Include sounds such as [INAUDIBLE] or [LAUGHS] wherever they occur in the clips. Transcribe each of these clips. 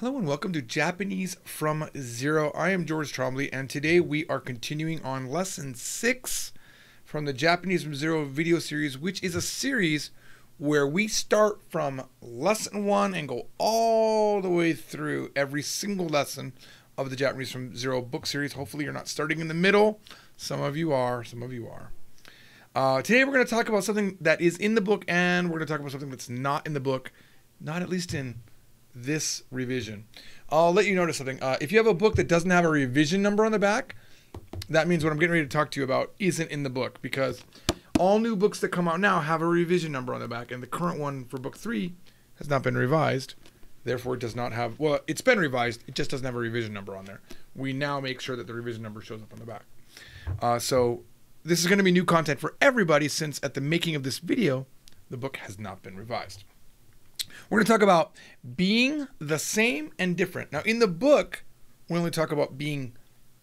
Hello and welcome to Japanese from Zero. I am George Trombley, and today we are continuing on lesson six from the Japanese from Zero video series, which is a series where we start from lesson one and go all the way through every single lesson of the Japanese from Zero book series. Hopefully, you're not starting in the middle. Some of you are, some of you are. Uh, today, we're going to talk about something that is in the book, and we're going to talk about something that's not in the book, not at least in this revision. I'll let you notice something. Uh, if you have a book that doesn't have a revision number on the back, that means what I'm getting ready to talk to you about isn't in the book because all new books that come out now have a revision number on the back, and the current one for book three has not been revised. Therefore, it does not have, well, it's been revised, it just doesn't have a revision number on there. We now make sure that the revision number shows up on the back. Uh, so, this is going to be new content for everybody since at the making of this video, the book has not been revised. We're going to talk about being the same and different. Now, in the book, we only talk about being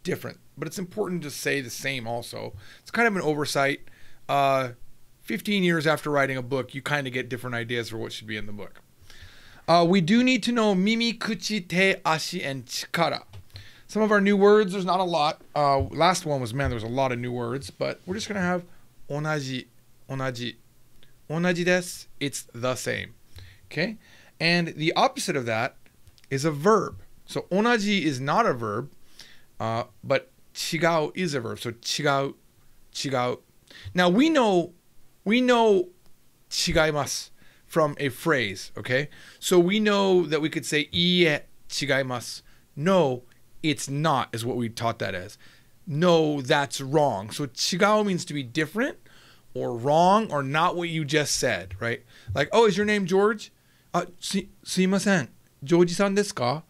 different, but it's important to say the same also. It's kind of an oversight. Uh, 15 years after writing a book, you kind of get different ideas for what should be in the book. Uh, we do need to know mimi, kuchi, te, ashi, and chikara. Some of our new words, there's not a lot. Uh, last one was, man, there was a lot of new words, but we're just going to have onaji, onaji. Onaji desu, it's the same. Okay? And the opposite of that is a verb. So onaji is not a verb, uh, but chigau is a verb. So chigau, chigau. Now we know, we know chigaimasu from a phrase, okay? So we know that we could say iie chigaimasu. No, it's not, is what we taught that as. No, that's wrong. So chigau means to be different or wrong or not what you just said, right? Like, oh, is your name George? あ、す、すいません。ジョージさんですか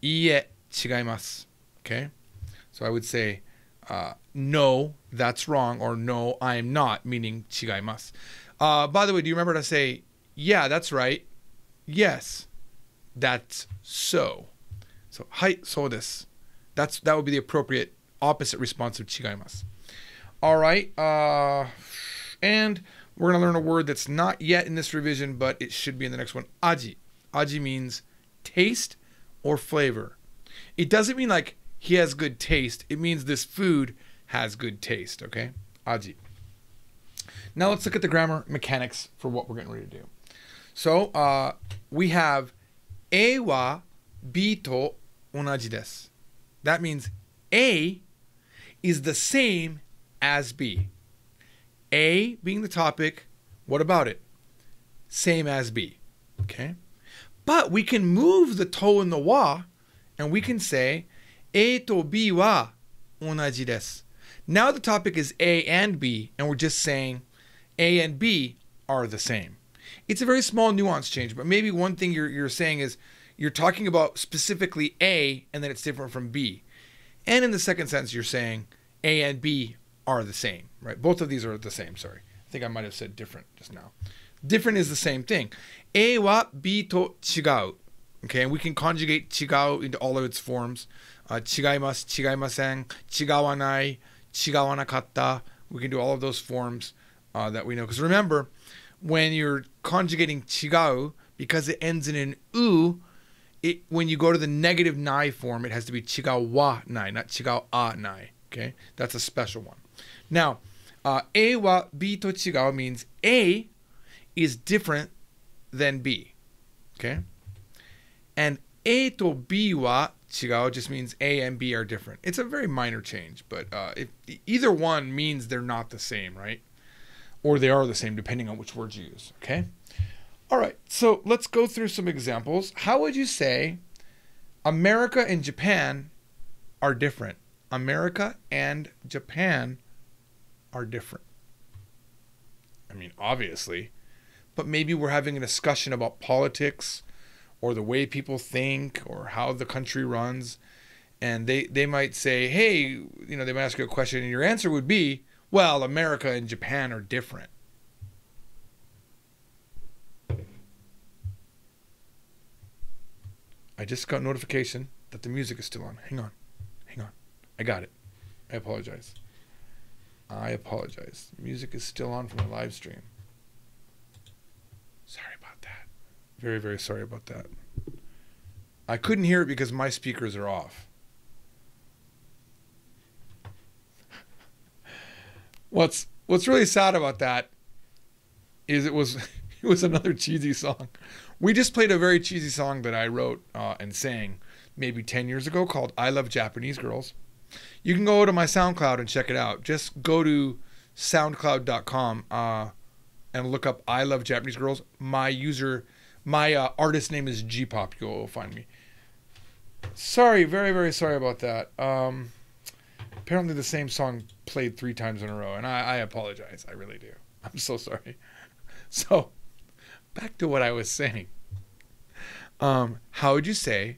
いいえ、違います。Okay? So I would say, uh, no, that's wrong, or no, I am not, meaning 違います。Uh, by the way, do you remember to say, yeah, that's right. Yes, that's so. So, はい、そうです。That's, that would be the appropriate opposite response of 違います。All right. Uh, and we're going to learn a word that's not yet in this revision, but it should be in the next one. Aji. Aji means taste or flavor. It doesn't mean like he has good taste. It means this food has good taste, okay? Aji. Now let's look at the grammar mechanics for what we're getting ready to do. So uh, we have A wa B to onaji desu. That means A is the same as B. A being the topic, what about it? Same as B. Okay? But we can move the to and the wa and we can say A to B wa onaji desu. Now the topic is A and B and we're just saying A and B are the same. It's a very small nuance change, but maybe one thing you're, you're saying is you're talking about specifically A and then it's different from B. And in the second sentence, you're saying A and B are the same, right? Both of these are the same, sorry. I think I might have said different just now. Different is the same thing. A wa B to chigau. Okay, and we can conjugate chigau into all of its forms. Uh, chigaimasu, chigaimasen, chigawanai, chigawanakatta. We can do all of those forms uh, that we know. Because remember, when you're conjugating chigau, because it ends in an u, it when you go to the negative nai form, it has to be chigawa nai, not chigao a nai. Okay, that's a special one. Now, uh, A wa B to chigau means A is different than B. Okay? And A to B wa chigau just means A and B are different. It's a very minor change, but uh, if either one means they're not the same, right? Or they are the same depending on which words you use. Okay? All right, so let's go through some examples. How would you say America and Japan are different? America and Japan are different. I mean, obviously, but maybe we're having a discussion about politics or the way people think or how the country runs. And they, they might say, hey, you know, they might ask you a question, and your answer would be, well, America and Japan are different. I just got notification that the music is still on. Hang on. Hang on. I got it. I apologize. I apologize. Music is still on from the live stream. Sorry about that. Very, very sorry about that. I couldn't hear it because my speakers are off. What's what's really sad about that is it was [LAUGHS] it was another cheesy song. We just played a very cheesy song that I wrote uh, and sang maybe 10 years ago called I Love Japanese Girls. You can go to my SoundCloud and check it out. Just go to soundcloud.com uh, and look up I Love Japanese Girls. My user, my uh, artist name is Gpop. You'll find me. Sorry, very, very sorry about that. Um, apparently, the same song played three times in a row, and I, I apologize. I really do. [LAUGHS] I'm so sorry. So, back to what I was saying. Um, how would you say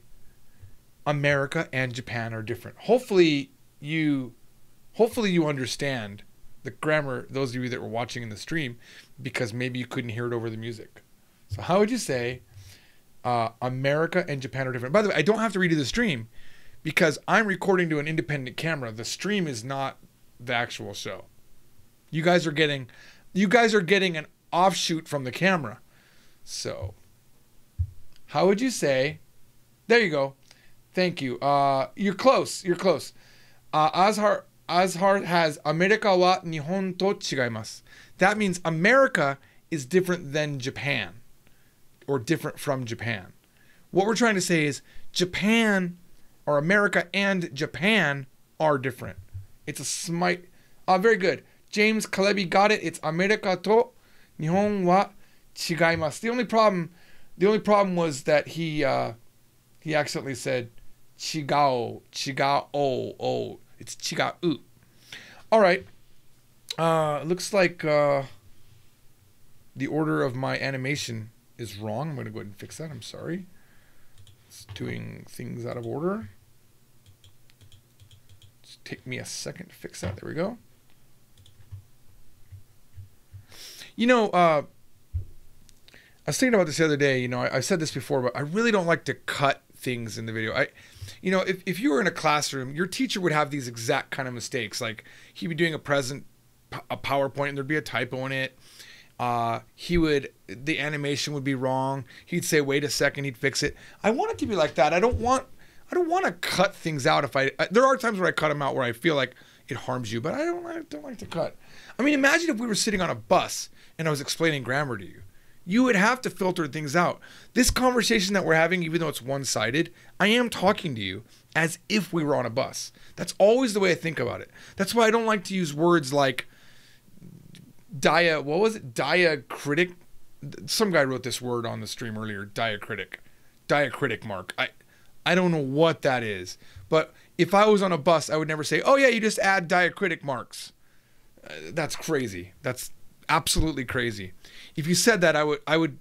America and Japan are different? Hopefully, you, hopefully you understand the grammar. Those of you that were watching in the stream, because maybe you couldn't hear it over the music. So, how would you say uh, America and Japan are different? By the way, I don't have to redo the stream because I'm recording to an independent camera. The stream is not the actual show. You guys are getting, you guys are getting an offshoot from the camera. So, how would you say? There you go. Thank you. Uh, you're close. You're close. Uh, Azhar Azhar has America wa Nihon to chigaimasu. That means America is different than Japan, or different from Japan. What we're trying to say is Japan, or America and Japan are different. It's a smite. Uh, very good. James Kalebi got it. It's America to Nihon wa chigaimasu. The only problem, the only problem was that he uh, he accidentally said chigao, chigao, oh. It's chigao. All right. Uh, looks like uh, the order of my animation is wrong. I'm going to go ahead and fix that. I'm sorry. It's doing things out of order. Just take me a second to fix that. There we go. You know, uh, I was thinking about this the other day. You know, I, I said this before, but I really don't like to cut things in the video. I, you know, if, if you were in a classroom, your teacher would have these exact kind of mistakes. Like he'd be doing a present, a PowerPoint, and there'd be a typo in it. Uh, he would, the animation would be wrong. He'd say, "Wait a second, he'd fix it. I want it to be like that. I don't want, I don't want to cut things out. If I, I, there are times where I cut them out where I feel like it harms you, but I don't, I don't like to cut. I mean, imagine if we were sitting on a bus and I was explaining grammar to you you would have to filter things out. This conversation that we're having, even though it's one sided, I am talking to you as if we were on a bus. That's always the way I think about it. That's why I don't like to use words like dia, what was it? Diacritic. Some guy wrote this word on the stream earlier, diacritic. Diacritic mark. I I don't know what that is. But if I was on a bus, I would never say, "Oh yeah, you just add diacritic marks." Uh, that's crazy. That's absolutely crazy. If you said that, I would I would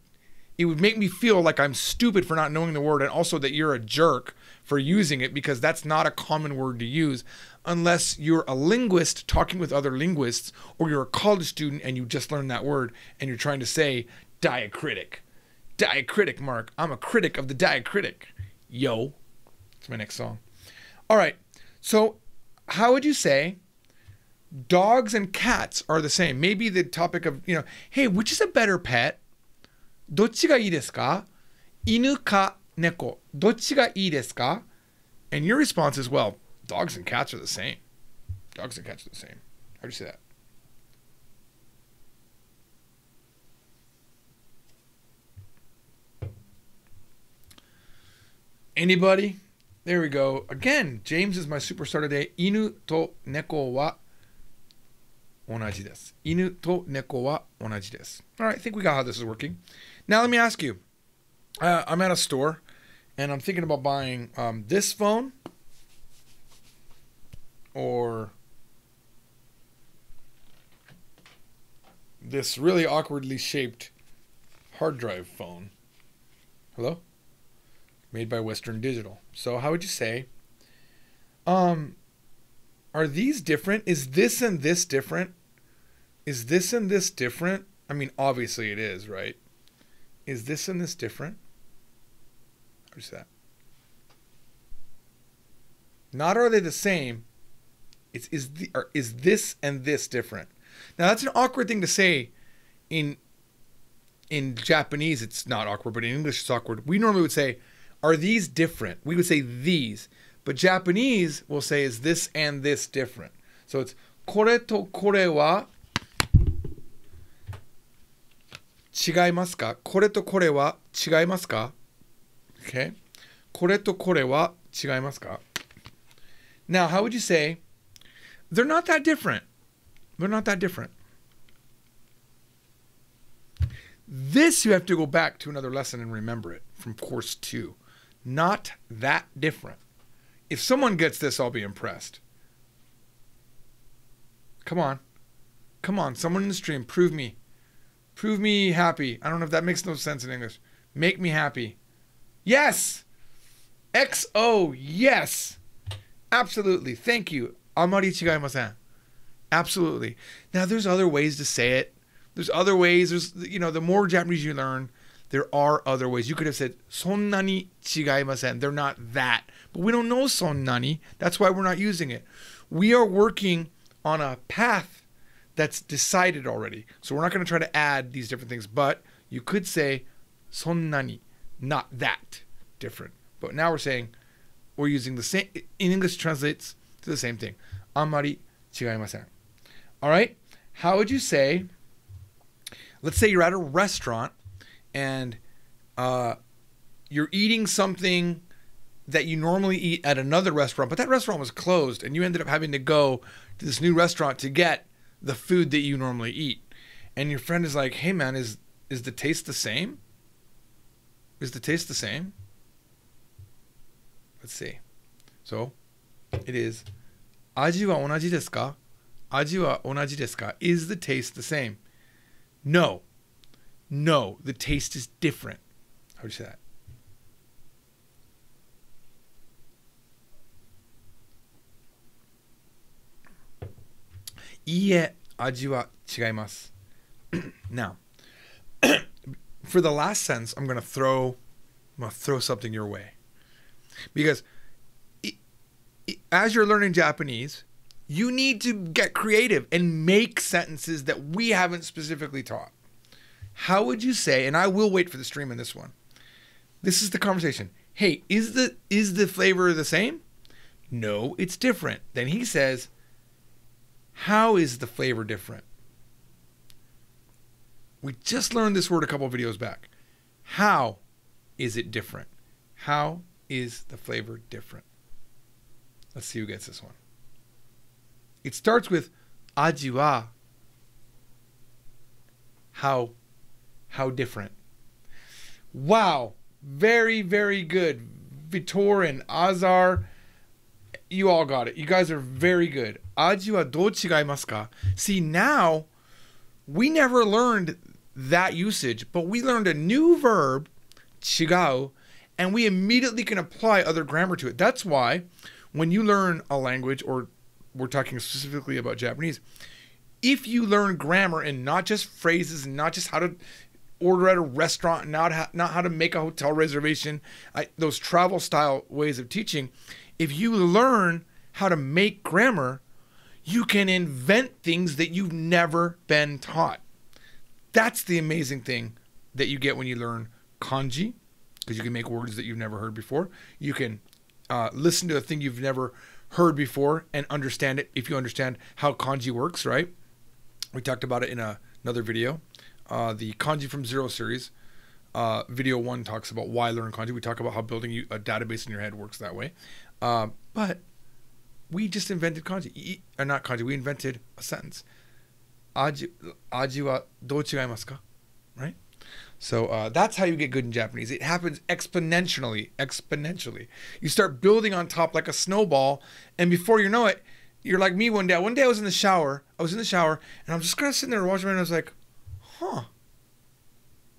it would make me feel like I'm stupid for not knowing the word and also that you're a jerk for using it because that's not a common word to use unless you're a linguist talking with other linguists or you're a college student and you just learned that word and you're trying to say diacritic. Diacritic, Mark. I'm a critic of the diacritic. Yo. It's my next song. All right. So, how would you say dogs and cats are the same. Maybe the topic of, you know, hey, which is a better pet? どっちがいいですか犬か猫どっちがいいですか And your response is, well, dogs and cats are the same. Dogs and cats are the same. How do you say that? Anybody? There we go. Again, James is my superstar today. Inu to neko wa 同じです。犬と猫は同じです。All right, I think we got how this is working. Now let me ask you. Uh, I'm at a store and I'm thinking about buying um, this phone or this really awkwardly shaped hard drive phone. Hello? Made by Western Digital. So how would you say? Um, are these different? Is this and this different? is this and this different? I mean, obviously it is, right? Is this and this different? Or that? Not are they the same? It's is the or is this and this different? Now that's an awkward thing to say. In in Japanese, it's not awkward, but in English, it's awkward. We normally would say, "Are these different?" We would say these, but Japanese will say, "Is this and this different?" So it's kore to kore wa 違いますかこれとこれは違いますか Okay? これとこれは違いますか Now, how would you say they're not that different? They're not that different. This you have to go back to another lesson and remember it from course two. Not that different. If someone gets this, I'll be impressed. Come on. Come on. Someone in the stream, prove me. Prove me happy. I don't know if that makes no sense in English. Make me happy. Yes! XO, yes! Absolutely. Thank you. Amari chigaimasen. Absolutely. Now, there's other ways to say it. There's other ways. There's, you know, the more Japanese you learn, there are other ways. You could have said, sonnani chigaimasen. They're not that. But we don't know sonnani. That's why we're not using it. We are working on a path that's decided already. So we're not going to try to add these different things. But you could say, sonnani, not that different. But now we're saying, we're using the same, in English translates to the same thing. Amari chigaimasen. All right? How would you say, let's say you're at a restaurant and uh, you're eating something that you normally eat at another restaurant, but that restaurant was closed and you ended up having to go to this new restaurant to get the food that you normally eat. And your friend is like, "Hey man, is is the taste the same? Is the taste the same?" Let's see. So, it is 味は同じですか味は同じですか Is the taste the same? No. No, the taste is different. How do you say that? [CLEARS THROAT] now, [CLEARS THROAT] for the last sentence, I'm gonna throw, I'm gonna throw something your way, because it, it, as you're learning Japanese, you need to get creative and make sentences that we haven't specifically taught. How would you say, and I will wait for the stream in this one. This is the conversation. Hey, is the is the flavor the same? No, it's different. Then he says, How is the flavor different? We just learned this word a couple videos back. How is it different? How is the flavor different? Let's see who gets this one. It starts with aji wa. How how different. Wow. Very, very good. Vitor and Azar, you all got it. You guys are very good. Aji? See, now we never learned that usage, but we learned a new verb, chigau, and we immediately can apply other grammar to it. That's why when you learn a language, or we're talking specifically about Japanese, if you learn grammar and not just phrases and not just how to order at a restaurant, not how, not how to make a hotel reservation, I, those travel style ways of teaching. If you learn how to make grammar, you can invent things that you've never been taught. That's the amazing thing that you get when you learn kanji, because you can make words that you've never heard before. You can uh, listen to a thing you've never heard before and understand it if you understand how kanji works, right? We talked about it in a, another video uh, the Kanji from Zero series. Uh, video one talks about why learn kanji. We talk about how building a database in your head works that way. Uh, but we just invented kanji. Or not kanji, we invented a sentence. Aji, aji wa do chigaimasu ka? Right? So uh, that's how you get good in Japanese. It happens exponentially, exponentially. You start building on top like a snowball, and before you know it, you're like me one day. One day I was in the shower. I was in the shower, and I'm just kind of sitting there watching, and I was like, huh,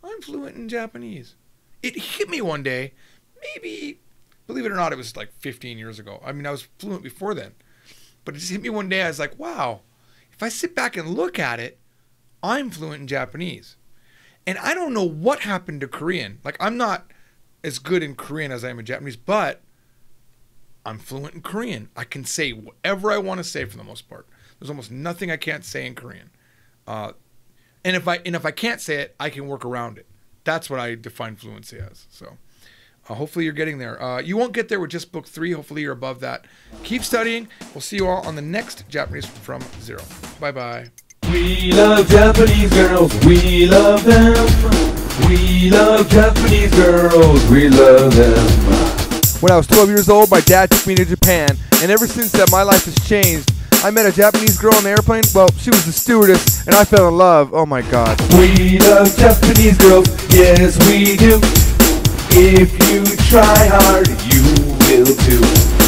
I'm fluent in Japanese. It hit me one day, maybe, believe it or not, it was like 15 years ago. I mean, I was fluent before then. But it just hit me one day. I was like, wow, if I sit back and look at it, I'm fluent in Japanese. And I don't know what happened to Korean. Like, I'm not as good in Korean as I am in Japanese, but I'm fluent in Korean. I can say whatever I want to say for the most part. There's almost nothing I can't say in Korean. Uh, and if I and if I can't say it, I can work around it. That's what I define fluency as. So, Uh, hopefully, you're getting there. Uh, you won't get there with just book three. Hopefully, you're above that. Keep studying. We'll see you all on the next Japanese from Zero. Bye bye. We love Japanese girls, we love them. We love Japanese girls, we love them. When I was 12 years old, my dad took me to Japan, and ever since that, my life has changed. I met a Japanese girl on the airplane. Well, she was the stewardess, and I fell in love. Oh my god. We love Japanese girls, yes we do. If you try hard, you will too.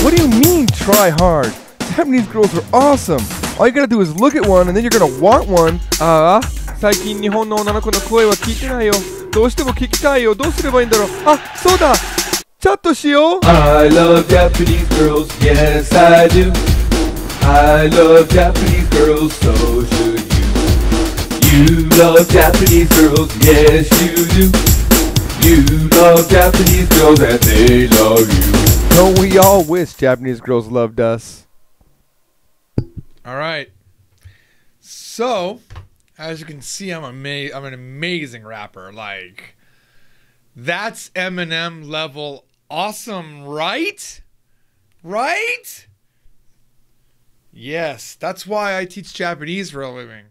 What do you mean, try hard? Japanese girls are awesome. All you gotta do is look at one, and then you're gonna want one. ああ、最近日本の女の子の声は聞いてないよ。どうしても聞きたいよ。どうすればいいんだろう。あ、そうだ。チャットしよう。 I love Japanese girls, yes I do. I love Japanese girls, so should you. You love Japanese girls, yes you do. You love Japanese girls and they love you. Don't we all wish Japanese girls loved us? All right. So, as you can see, I'm ama- I'm an amazing rapper. Like, that's Eminem level awesome, right? Right? Yes, that's why I teach Japanese for a living.